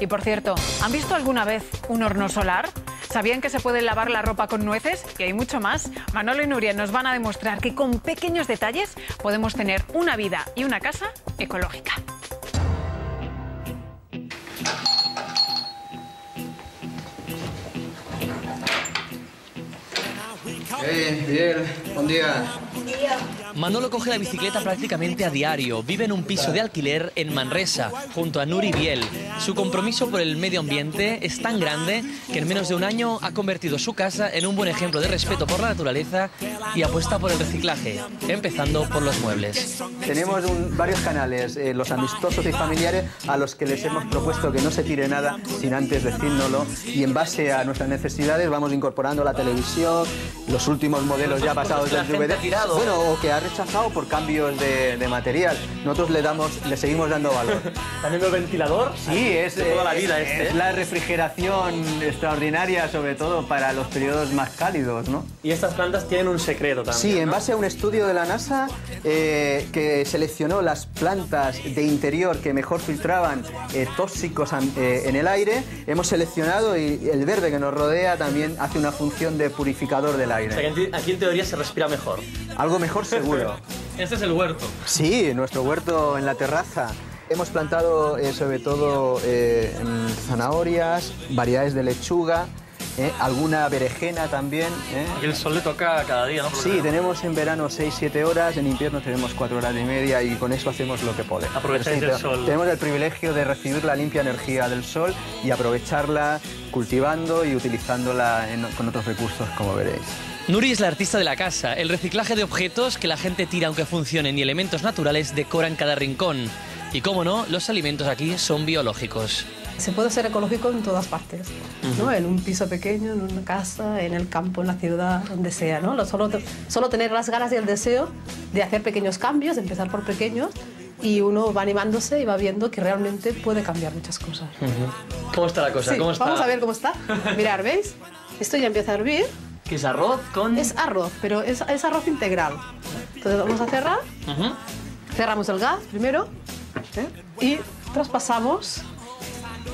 Y por cierto, ¿han visto alguna vez un horno solar? ¿Sabían que se puede lavar la ropa con nueces? Y hay mucho más. Manolo y Nuria nos van a demostrar que con pequeños detalles podemos tener una vida y una casa ecológica. Hey, Biel, buen día. Manolo coge la bicicleta prácticamente a diario. Vive en un piso de alquiler en Manresa, junto a Nuri Biel. Su compromiso por el medio ambiente es tan grande que en menos de un año ha convertido su casa en un buen ejemplo de respeto por la naturaleza y apuesta por el reciclaje, empezando por los muebles. Tenemos un- varios canales, eh, los amistosos y familiares, a los que les hemos propuesto que no se tire nada sin antes decírnoslo. Y en base a nuestras necesidades vamos incorporando la televisión, los últimos modelos ya pasados La del DVD. Bueno, o que ha rechazado por cambios de, de material. Nosotros le damos, le seguimos dando valor. También el ventilador. Sí, es, De toda la es- vida este, es ¿eh? la refrigeración extraordinaria, sobre todo para los periodos más cálidos, ¿no? Y estas plantas tienen un secreto también. Sí, en ¿no? base a un estudio de la NASA eh, que seleccionó las plantas de interior que mejor filtraban eh, tóxicos eh, en el aire, hemos seleccionado y el verde que nos rodea también hace una función de purificador del O sea, que aire. aquí en teoría se respira mejor. Algo mejor seguro. Este es el huerto. Sí, nuestro huerto en la terraza. Hemos plantado eh, sobre todo eh, zanahorias, variedades de lechuga, eh, alguna berenjena también. eh. Aquí el sol le toca cada día, ¿no? Sí, tenemos en verano 6-7 horas, en invierno tenemos 4 horas y media y con eso hacemos lo que podemos. Aprovecháis Pero del sol. Tenemos el privilegio de recibir la limpia energía del sol y aprovecharla cultivando y utilizándola en- con otros recursos, como veréis. Nuri es la artista de la casa. El reciclaje de objetos que la gente tira aunque funcionen y elementos naturales decoran cada rincón. Y cómo no, los alimentos aquí son biológicos. Se puede ser ecológico en todas partes, ¿no? En un piso pequeño, en una casa, en el campo, en la ciudad, donde sea, ¿no? Lo- Solo, solo tener las ganas y el deseo de hacer pequeños cambios, de empezar por pequeños, y uno va animándose y va viendo que realmente puede cambiar muchas cosas. ¿Cómo está la cosa? Sí, ¿Cómo está? Vamos a ver cómo está. Mirar, ¿veis? Esto ya empieza a hervir. ¿Qué es arroz con...? Es arroz, pero es, es arroz integral. Entonces vamos a cerrar. Cerramos el gas primero ¿eh? y traspasamos,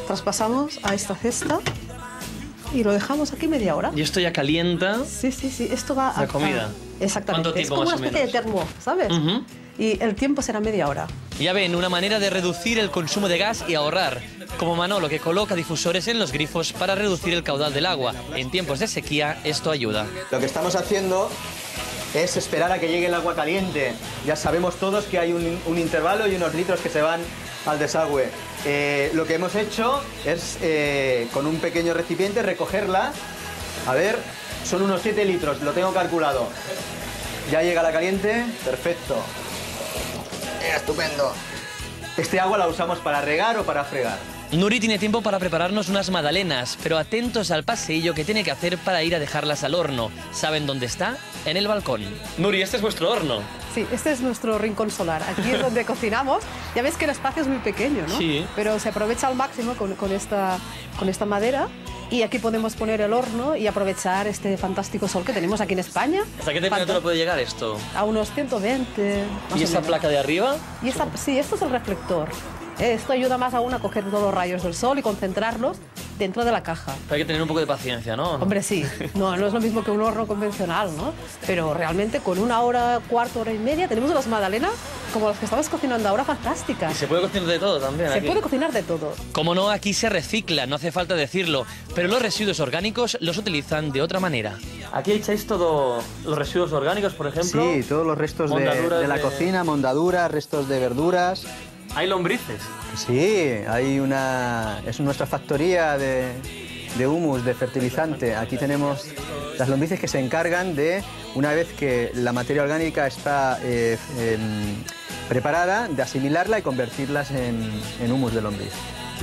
traspasamos a esta cesta y lo dejamos aquí media hora. Y esto ya calienta. Sí, sí, sí, esto va a... La comida. Exactamente. ¿Cuánto tiempo es como más una o especie de termo, ¿sabes? Y el tiempo será media hora. Ya ven, una manera de reducir el consumo de gas y ahorrar. Como Manolo, que coloca difusores en los grifos para reducir el caudal del agua. En tiempos de sequía, esto ayuda. Lo que estamos haciendo es esperar a que llegue el agua caliente. Ya sabemos todos que hay un, un intervalo y unos litros que se van al desagüe. Eh, lo que hemos hecho es, eh, con un pequeño recipiente, recogerla. A ver, son unos 7 litros, lo tengo calculado. Ya llega la caliente, perfecto. Eh, estupendo. Este agua la usamos para regar o para fregar. Nuri tiene tiempo para prepararnos unas magdalenas, pero atentos al paseillo que tiene que hacer para ir a dejarlas al horno. ¿Saben dónde está? En el balcón. Nuri, este es vuestro horno. Sí, este es nuestro rincón solar. Aquí es donde cocinamos. Ya ves que el espacio es muy pequeño, ¿no? Sí. Pero se aprovecha al máximo con, con esta, con esta madera. Y aquí podemos poner el horno y aprovechar este fantástico sol que tenemos aquí en España. ¿Hasta qué temperatura puede llegar esto? A unos 120. más ¿Y menos. placa de arriba? Y esta, sí, esto es el reflector. Eh, Esto ayuda más aún a coger todos los rayos del sol y concentrarlos dentro de la caja. Hay que tener un poco de paciencia, ¿no? Hombre, sí, no, no es lo mismo que un horno convencional, ¿no? Pero realmente con una hora, cuarto, hora y media tenemos unas magdalenas como las que estamos cocinando ahora, Y fantásticas. se puede cocinar de todo también Se aquí. puede cocinar de todo. Como no, aquí se recicla, no hace falta decirlo, pero los residuos orgánicos los utilizan de otra manera. Aquí echáis todo los residuos orgánicos, por ejemplo. Sí, todos los restos de, de la de- cocina, mondaduras, restos de verduras. Hay lombrices. Sí, hay una. Es nuestra factoría de, de humus, de fertilizante. Aquí tenemos las lombrices que se encargan de, una vez que la materia orgánica está eh, em, preparada, de asimilarla y convertirlas en, en humus de lombriz.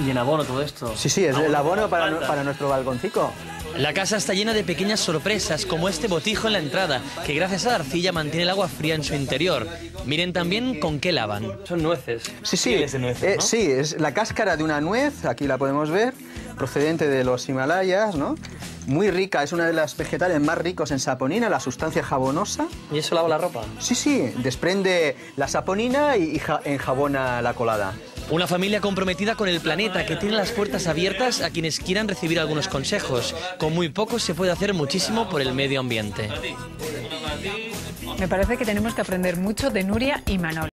Y en abono todo esto. Sí, sí, es el abono para, para nuestro balconcico. La casa está llena de pequeñas sorpresas, como este botijo en la entrada, que gracias a la arcilla mantiene el agua fría en su interior. Miren también con qué lavan. Son nueces. Sí, sí. Pieles de nueces, eh, ¿no? Sí, es la cáscara de una nuez, aquí la podemos ver, procedente de los Himalayas, ¿no? Muy rica, es una de las vegetales más ricos en saponina, la sustancia jabonosa. ¿Y eso lava la ropa? Sí, sí, desprende la saponina y, y ja- enjabona la colada. Una familia comprometida con el planeta que tiene las puertas abiertas a quienes quieran recibir algunos consejos. Con muy poco se puede hacer muchísimo por el medio ambiente. Me parece que tenemos que aprender mucho de Nuria y Manol.